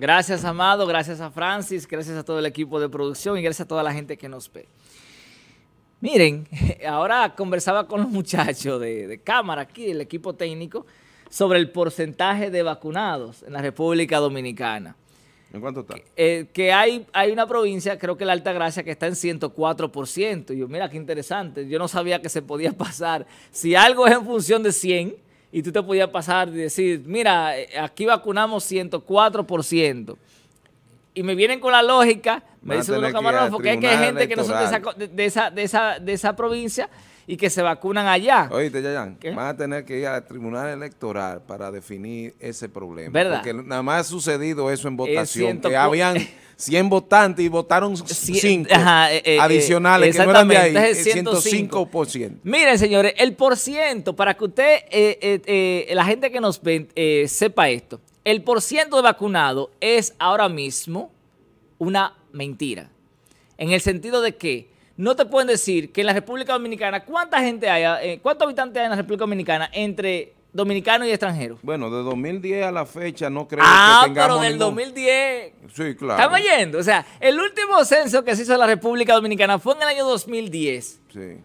Gracias, Amado, gracias a Francis, gracias a todo el equipo de producción y gracias a toda la gente que nos ve. Miren, ahora conversaba con los muchachos de, cámara aquí, el equipo técnico, sobre el porcentaje de vacunados en la República Dominicana. ¿En cuánto está? Eh, que hay, hay una provincia, creo que la Alta Gracia, que está en 104%. Y yo, mira qué interesante, yo no sabía que se podía pasar. Si algo es en función de 100, y tú te podías pasar y decir, mira, eh, aquí vacunamos 104%. Y me vienen con la lógica, me dicen unos camaradas, porque hay, que gente que no son de esa, de, esa, de, esa, provincia y que se vacunan allá. Oíste, Yayan, van a tener que ir al tribunal electoral para definir ese problema. ¿Verdad? Porque nada más ha sucedido eso en votación, que habían 100 votantes y votaron 5 eh, eh, adicionales que no eran de ahí, 105%. Miren, señores, el porciento, para que usted, la gente que nos ve, sepa esto, el porciento de vacunado es ahora mismo una mentira. En el sentido de que no te pueden decir que en la República Dominicana, ¿cuánta gente hay, eh, cuántos habitantes hay en la República Dominicana entre dominicanos y extranjeros? Bueno, de 2010 a la fecha no creo ah, que tengamos pero del 2010... Sí, claro. Estamos yendo. O sea, el último censo que se hizo en la República Dominicana fue en el año 2010. Sí.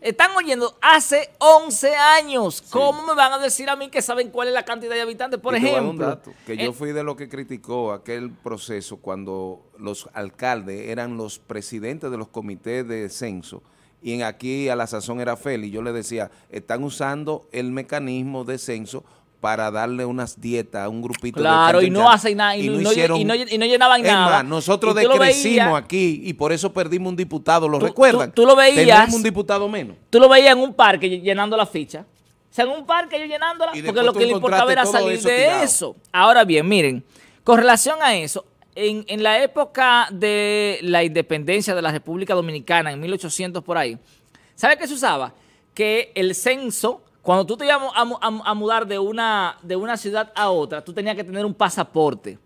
Están oyendo hace 11 años. ¿Cómo me van a decir a mí que saben cuál es la cantidad de habitantes? Por ejemplo. que yo fui de lo que criticó aquel proceso cuando los alcaldes eran los presidentes de los comités de censo y en aquí a la sazón era Félix. Yo le decía, están usando el mecanismo de censo para darle unas dietas a un grupito claro, y no hacen nada, y, no, hicieron, y, no, llenaban nada. nosotros decrecimos aquí y por eso perdimos un diputado, ¿lo recuerdan? Tú, lo veías. Tenemos un diputado menos. Tú lo veías en un parque llenando la ficha. O sea, en un parque yo llenándola, porque lo que le importaba era salir de eso. Ahora bien, miren, con relación a eso, en, en la época de la independencia de la República Dominicana, en 1800 por ahí, ¿sabe qué se usaba? Que el censo cuando tú te ibas a, mudar de una, de una ciudad a otra, tú tenías que tener un pasaporte.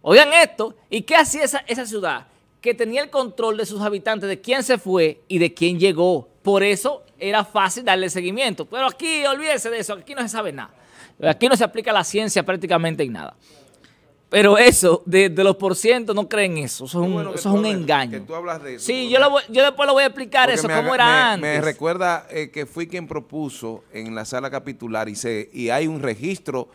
Oigan esto, ¿y qué hacía esa, esa ciudad? Que tenía el control de sus habitantes, de quién se fue y de quién llegó. Por eso era fácil darle seguimiento. Pero aquí, olvídese de eso, aquí no se sabe nada. Aquí no se aplica la ciencia prácticamente en nada. Pero eso, de, los porcientos, no creen eso. Eso es un, eso es un engaño. tú hablas de eso. Sí, yo, yo después lo voy a explicar eso, cómo era antes. Me recuerda eh, que fui quien propuso en la sala capitular y, se, y hay un registro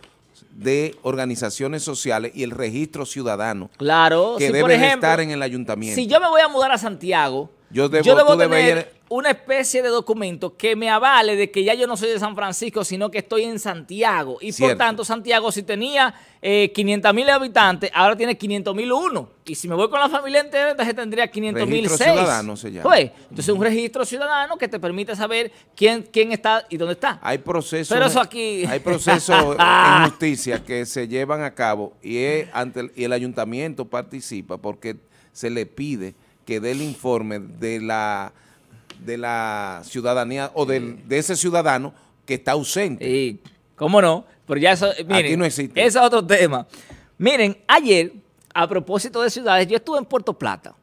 de organizaciones sociales y el registro ciudadano. Claro. Que deben estar en el ayuntamiento. Si yo me voy a mudar a Santiago, yo debo, tener una especie de documento que me avale de que ya yo no soy de San Francisco, sino que estoy en Santiago. Y por tanto, Santiago, si tenía eh, 500 mil habitantes, ahora tiene 500 mil uno. Y si me voy con la familia entera, entonces tendría 500 mil seis. ciudadano se llama. Pues, entonces un registro ciudadano que te permite saber quién, quién está y dónde está. Hay procesos, Pero eso aquí... hay procesos en justicia que se llevan a cabo y, es ante y el ayuntamiento participa porque se le pide que dé el informe de la de la ciudadanía o de ese ciudadano que está ausente. Y, ¿Cómo no? Pero ya eso, miren, Aquí no existe. Ese es otro tema. Miren, ayer, a propósito de ciudades, yo estuve en Puerto Plata.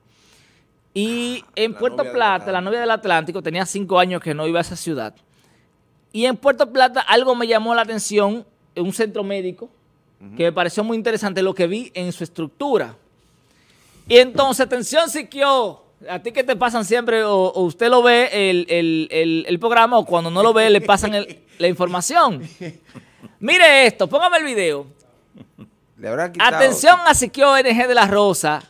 Y en Puerto Plata, la novia del Atlántico, tenía cinco años que no iba a esa ciudad. Y en Puerto Plata algo me llamó la atención, en un centro médico, que me pareció muy interesante lo que vi en su estructura. Y entonces, atención, Siquio, ¿A ti qué te pasan siempre? O, usted lo ve el, programa o cuando no lo ve le pasan la información. Mire esto, póngame el video. Atención a Siquio ONG de la Rosa.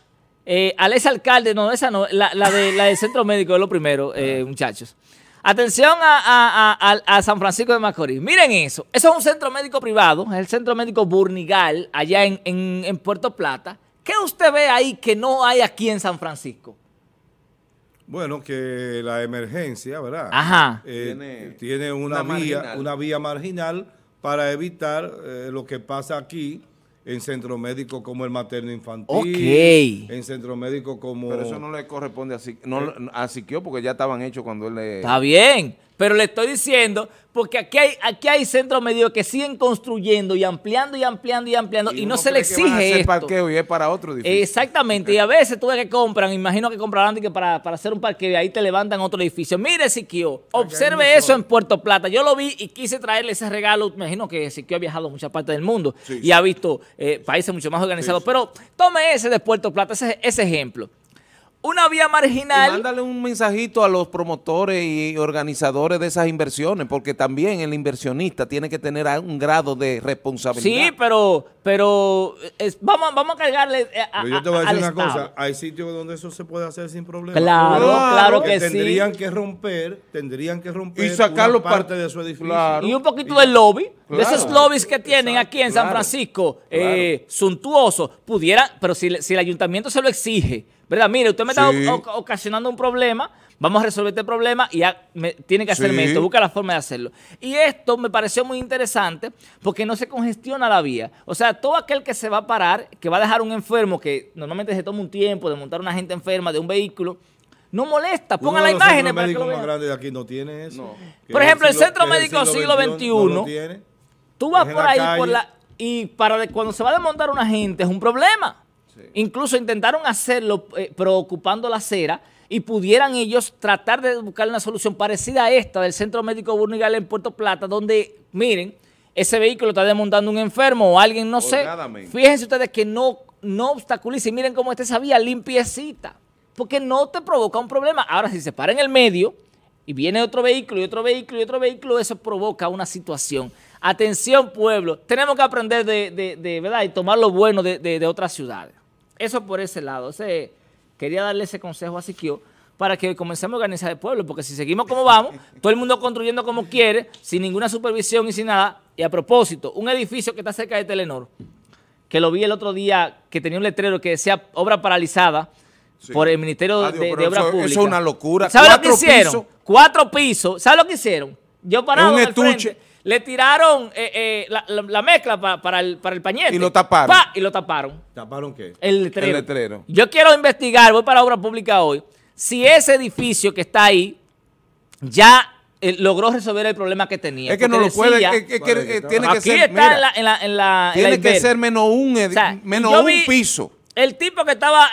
Eh, al ese alcalde, no, esa no, la, de, la del centro médico es lo primero, eh, muchachos. Atención a, San Francisco de Macorís. Miren eso. Eso es un centro médico privado, es el centro médico Burnigal, allá en, en Puerto Plata. ¿Qué usted ve ahí que no hay aquí en San Francisco? Bueno, que la emergencia, ¿verdad? Ajá. Eh, tiene, una, vía, una vía marginal para evitar eh, lo que pasa aquí en centro médico como el materno infantil. Ok. En centro médico como... Pero eso no le corresponde a, no, a Siquio porque ya estaban hechos cuando él le... Está bien. Pero le estoy diciendo, porque aquí hay, aquí hay centros médicos que siguen construyendo y ampliando y ampliando y ampliando y, no se le exige esto. parqueo y es para otro edificio. Exactamente, y a veces tú ves que compran, imagino que comprarán que para, para hacer un parqueo y ahí te levantan otro edificio. Mire, Siquio, observe eso en Puerto Plata. Yo lo vi y quise traerle ese regalo. Me imagino que Siquio ha viajado a muchas partes del mundo y ha visto eh, países mucho más organizados. Pero tome ese de Puerto Plata, ese, ese ejemplo una vía marginal. Y mándale un mensajito a los promotores y organizadores de esas inversiones, porque también el inversionista tiene que tener un grado de responsabilidad. Sí, pero, pero vamos, vamos a cargarle eh, a, Pero yo te voy a decir una cosa, hay sitios donde eso se puede hacer sin problema. Claro, claro, que, sí. Tendrían que romper, tendrían que romper y sacarlo parte de su edificio. Y un poquito del lobby, de esos lobbies que tienen aquí en San Francisco, eh, suntuosos, pudiera, pero si, si el ayuntamiento se lo exige, ¿verdad? Mire, usted me está ocasionando un problema, vamos a resolver este problema y ya tiene que hacerme esto, busca la forma de hacerlo. Y esto me pareció muy interesante porque no se congestiona la vía. O sea, todo aquel que se va a parar, que va a dejar un enfermo, que normalmente se toma un tiempo de montar una gente enferma de un vehículo, no molesta, pongan la imagen. El médico más grande de aquí no tiene eso. Por ejemplo, el, Centro Médico Siglo, XXI, tú vas por ahí por la, y para cuando se va a desmontar una gente es un problema. Incluso intentaron hacerlo eh, preocupando la acera y pudieran ellos tratar de buscar una solución parecida a esta del Centro Médico Burnigal en Puerto Plata, donde, miren, ese vehículo está desmontando un enfermo o alguien, no sé. Fíjense ustedes que no, no obstaculice. Miren cómo está esa vía limpiecita, porque no te provoca un problema. Ahora, si se para en el medio y viene otro vehículo y otro vehículo y otro vehículo, eso provoca una situación. Atención, pueblo, tenemos que aprender de, ¿verdad? Y tomar lo bueno de otras ciudades. Eso por ese lado. quería darle ese consejo a Siquio para que comencemos a organizar el pueblo, porque si seguimos como vamos, todo el mundo construyendo como quiere, sin ninguna supervisión y sin nada. Y a propósito, un edificio que está cerca de Telenor, que lo vi el otro día, que tenía un letrero que decía obra paralizada por el Ministerio de, Obras Públicas. Eso es una locura. ¿Sabes lo que hicieron? Cuatro pisos. ¿Sabes lo que hicieron? Yo parado en el frente le tiraron eh, eh, la, mezcla para, el, para el pañete. Y lo taparon. Y lo taparon. ¿Taparon qué? El letrero. Yo quiero investigar, voy para obra pública hoy, si ese edificio que está ahí ya eh, logró resolver el problema que tenía. Es que no lo puede, tiene que ser, tiene que ser menos un, menos un piso. El tipo que estaba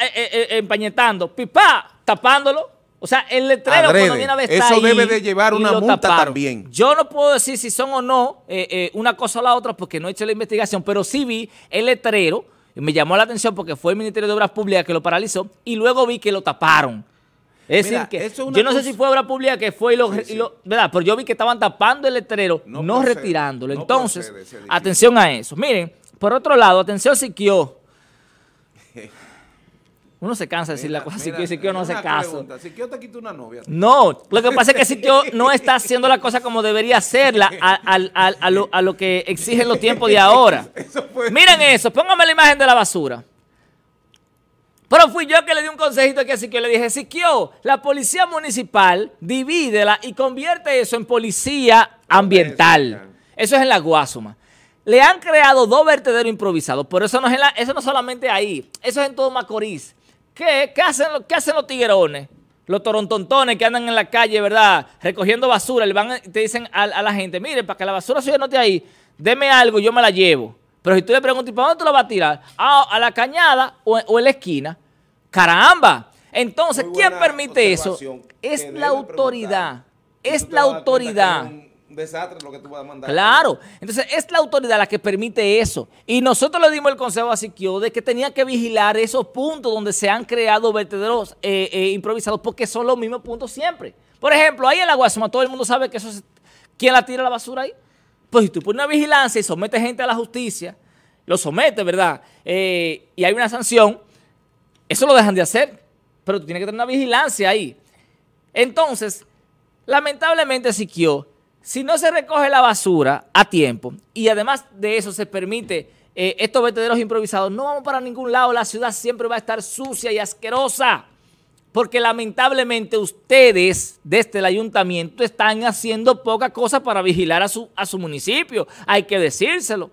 empañetando, pipa, tapándolo, o sea, el letrero cuando viene a ver Eso debe de llevar una multa también. Yo no puedo decir si son o no eh, eh, una cosa o la otra porque no he hecho la investigación, pero sí vi el letrero y me llamó la atención porque fue el Ministerio de Obras Públicas que lo paralizó y luego vi que lo taparon. Es decir, que yo no sé si fue obra pública que fue y lo, ¿verdad? Pero yo vi que estaban tapando el letrero, no, retirándolo. Entonces, atención a eso. Miren, por otro lado, atención Siquio. Uno se cansa de decir la cosa, Siquio, Siquio no hace caso. Siquio te quitó una novia. No, lo que pasa es que Siquio no está haciendo la cosa como debería hacerla a, lo, que exigen los tiempos de ahora. Miren eso, póngame la imagen de la basura. Pero fui yo que le di un consejito aquí a Siquio. Le dije, Siquio, la policía municipal, divídela y convierte eso en policía ambiental. Eso es en la Guasuma. Le han creado dos vertederos improvisados, pero eso no es, eso no solamente ahí, eso es en todo Macorís. ¿Qué, qué, hacen, qué hacen los tiguerones? Los torontontones que andan en la calle, ¿verdad? Recogiendo basura. Le van, te dicen a, la gente, mire, para que la basura suya no esté ahí, deme algo, yo me la llevo. Pero si tú le preguntas, ¿para dónde tú lo vas a tirar? Ah, a la cañada o, en la esquina. ¡Caramba! Entonces, ¿quién permite eso? Es la autoridad. Es la autoridad desastre lo que tú vas a mandar. Claro. Entonces, es la autoridad la que permite eso. Y nosotros le dimos el consejo a Siquio de que tenía que vigilar esos puntos donde se han creado vertederos eh, eh, improvisados porque son los mismos puntos siempre. Por ejemplo, ahí en la Guasuma todo el mundo sabe que eso es... ¿Quién la tira la basura ahí? Pues si tú pones una vigilancia y sometes gente a la justicia, lo somete, ¿verdad? Eh, y hay una sanción, eso lo dejan de hacer, pero tú tienes que tener una vigilancia ahí. Entonces, lamentablemente Siquio si no se recoge la basura a tiempo y además de eso se permite eh, estos vertederos improvisados, no vamos para ningún lado, la ciudad siempre va a estar sucia y asquerosa. Porque lamentablemente ustedes desde el ayuntamiento están haciendo poca cosa para vigilar a su, a su municipio. Hay que decírselo.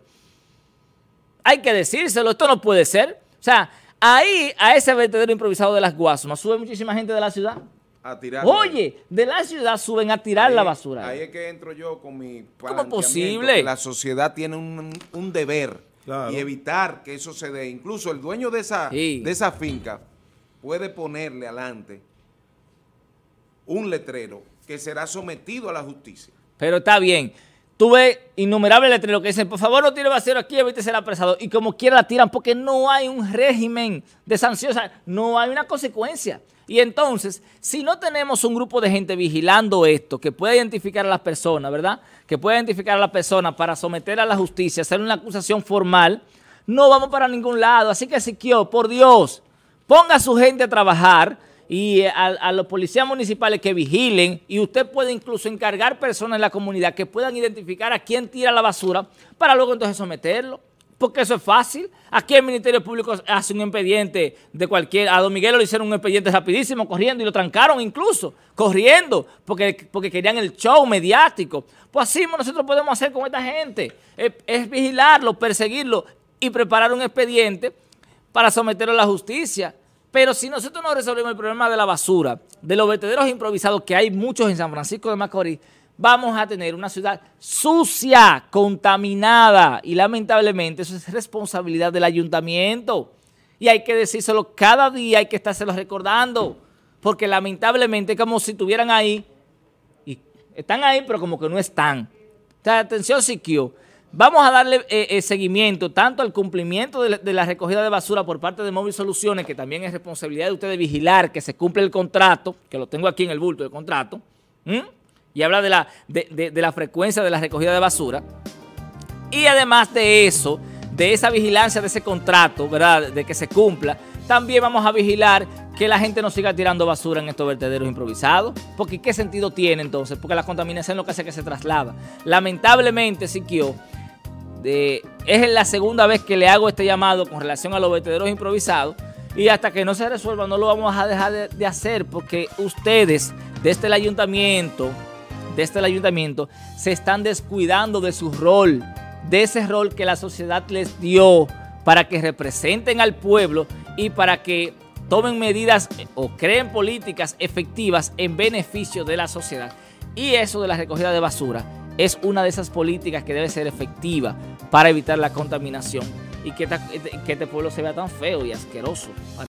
Hay que decírselo. Esto no puede ser. O sea, ahí a ese vertedero improvisado de las Guasumas sube muchísima gente de la ciudad a tirar. Oye, de la ciudad suben a tirar la basura. Ahí es que entro yo con mi ¿Cómo posible? la sociedad tiene un, deber y evitar que eso se dé. Incluso el dueño de esa, de esa finca puede ponerle adelante un letrero que será sometido a la justicia. Pero está bien. Tuve innumerables letreros que dicen, por favor no tire basura aquí, evite ser apresado. Y como quiera la tiran porque no hay un régimen de sanciones, no hay una consecuencia. Y entonces, si no tenemos un grupo de gente vigilando esto, que pueda identificar a las personas, ¿verdad? Que pueda identificar a las personas para someter a la justicia, hacer una acusación formal, no vamos para ningún lado. Así que, Siquio, por Dios, ponga a su gente a trabajar, y a, los policías municipales que vigilen y usted puede incluso encargar personas en la comunidad que puedan identificar a quién tira la basura para luego entonces someterlo. Porque eso es fácil. Aquí el Ministerio Público hace un expediente de cualquier... A Don Miguel le hicieron un expediente rapidísimo, corriendo, y lo trancaron incluso, corriendo, porque, porque querían el show mediático. Pues así nosotros podemos hacer con esta gente. es vigilarlo, perseguirlo y preparar un expediente para someterlo a la justicia. Pero si nosotros no resolvemos el problema de la basura, de los vertederos improvisados, que hay muchos en San Francisco de Macorís, vamos a tener una ciudad sucia, contaminada. Y lamentablemente eso es responsabilidad del ayuntamiento. Y hay que decírselo cada día, hay que estárselo recordando. Porque lamentablemente como si estuvieran ahí, y están ahí, pero como que no están. O sea, atención, Siquio. Vamos a darle eh, eh, seguimiento tanto al cumplimiento de la, recogida de basura por parte de Móvil Soluciones, que también es responsabilidad de ustedes vigilar que se cumple el contrato, que lo tengo aquí en el bulto del contrato, y habla de la, de, la frecuencia de la recogida de basura. Y además de eso, de esa vigilancia de ese contrato, ¿verdad? De que se cumpla, también vamos a vigilar que la gente no siga tirando basura en estos vertederos improvisados. Porque ¿qué sentido tiene entonces? Porque la contaminación es lo que hace que se traslada. Lamentablemente, Siquio, es la segunda vez que le hago este llamado con relación a los vertederos improvisados y hasta que no se resuelva no lo vamos a dejar de, hacer porque ustedes desde el ayuntamiento, desde el ayuntamiento, se están descuidando de su rol, de ese rol que la sociedad les dio para que representen al pueblo y para que tomen medidas o creen políticas efectivas en beneficio de la sociedad. Y eso de la recogida de basura es una de esas políticas que debe ser efectiva para evitar la contaminación y que, que este pueblo se vea tan feo y asqueroso.